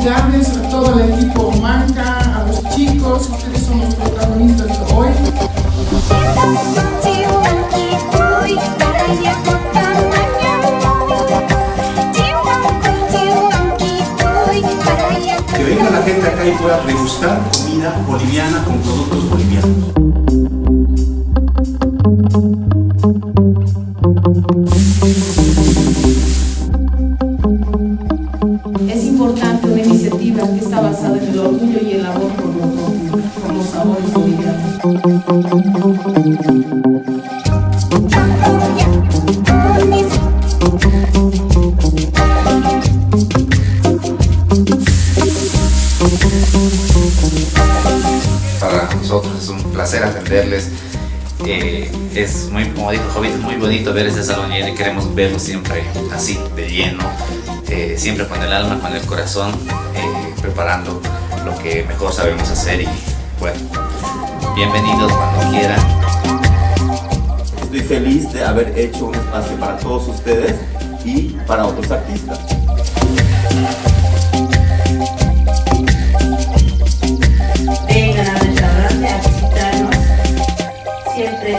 felicidades a todo el equipo Manca, a los chicos, ustedes son los protagonistas de hoy. Que venga la gente acá y pueda degustar comida boliviana con productos bolivianos. Una iniciativa que está basada en el orgullo y el amor por los, por los sabores. Para nosotros es un placer atenderles. Eh, es muy, como dijo Jovita, es muy bonito ver este salón y queremos verlo siempre así, de lleno, eh, siempre con el alma, con el corazón, eh, preparando lo que mejor sabemos hacer y bueno, bienvenidos cuando quieran. Estoy feliz de haber hecho un espacio para todos ustedes y para otros artistas. vengan al restaurante a visitarnos. Siempre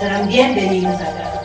serán bienvenidos acá.